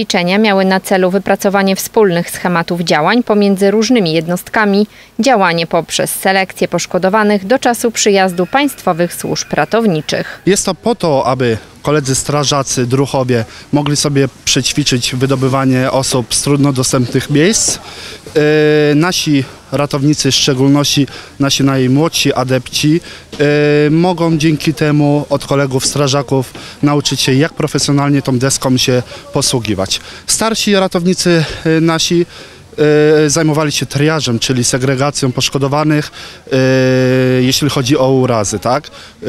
Ćwiczenia miały na celu wypracowanie wspólnych schematów działań pomiędzy różnymi jednostkami, działanie poprzez selekcję poszkodowanych do czasu przyjazdu państwowych służb ratowniczych. Jest to po to, aby koledzy strażacy, druhowie mogli sobie przećwiczyć wydobywanie osób z trudno dostępnych miejsc. Yy, nasi ratownicy, w szczególności nasi najmłodsi adepci, yy, mogą dzięki temu od kolegów strażaków nauczyć się, jak profesjonalnie tą deską się posługiwać. Starsi ratownicy yy, nasi e, zajmowali się triażem, czyli segregacją poszkodowanych, e, jeśli chodzi o urazy, tak? E,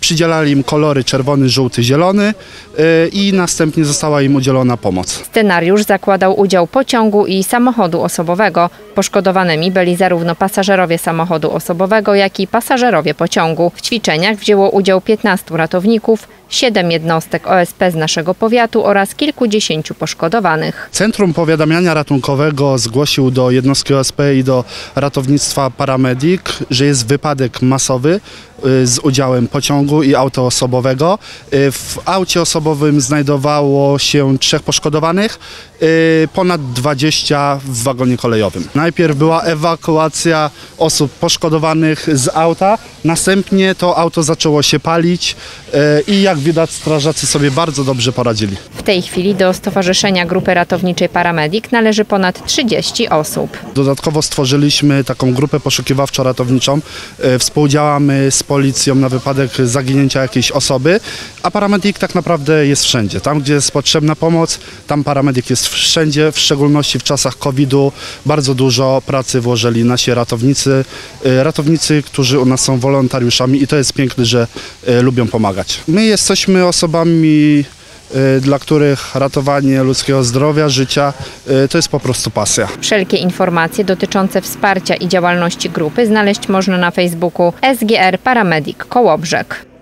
Przydzielali im kolory czerwony, żółty, zielony e, i następnie została im udzielona pomoc. Scenariusz zakładał udział pociągu i samochodu osobowego. Poszkodowanymi byli zarówno pasażerowie samochodu osobowego, jak i pasażerowie pociągu. W ćwiczeniach wzięło udział 15 ratowników, 7 jednostek OSP z naszego powiatu oraz kilkudziesięciu poszkodowanych. Centrum Powiadamiania Ratunkowego zgłosił do jednostki OSP i do ratownictwa Paramedik, że jest wypadek masowy z udziałem pociągu i auta osobowego. Y, W aucie osobowym znajdowało się trzech poszkodowanych, y, ponad 20 w wagonie kolejowym. Najpierw była ewakuacja osób poszkodowanych z auta, następnie to auto zaczęło się palić y, i jak widać strażacy sobie bardzo dobrze poradzili. W tej chwili do Stowarzyszenia Grupy Ratowniczej Paramedik należy ponad 30 osób. Dodatkowo stworzyliśmy taką grupę poszukiwawczo-ratowniczą. Współdziałamy z policją na wypadek zaginięcia jakiejś osoby, a paramedyk tak naprawdę jest wszędzie. Tam, gdzie jest potrzebna pomoc, tam paramedyk jest wszędzie, w szczególności w czasach COVID-u. Bardzo dużo pracy włożyli nasi ratownicy, e, ratownicy, którzy u nas są wolontariuszami i to jest piękne, że e, lubią pomagać. My jesteśmy osobami dla których ratowanie ludzkiego zdrowia, życia e, to jest po prostu pasja. Wszelkie informacje dotyczące wsparcia i działalności grupy znaleźć można na Facebooku SGR Paramedik Kołobrzeg.